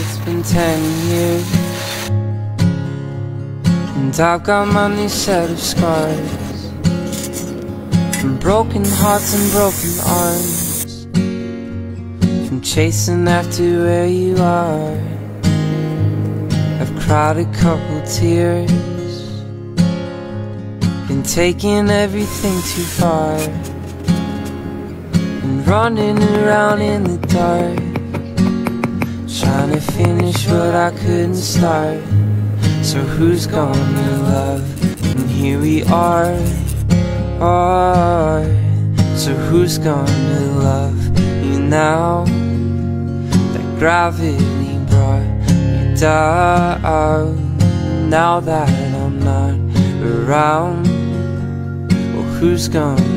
it's been ten years. And I've got my new set of scars. From broken hearts and broken arms. From chasing after where you are. I've cried a couple tears. Been taking everything too far. And running around in the dark Trying to finish what I couldn't start So who's gonna love? And here we are, are So who's gonna love you now? That gravity brought you down Now that I'm not around Well who's gonna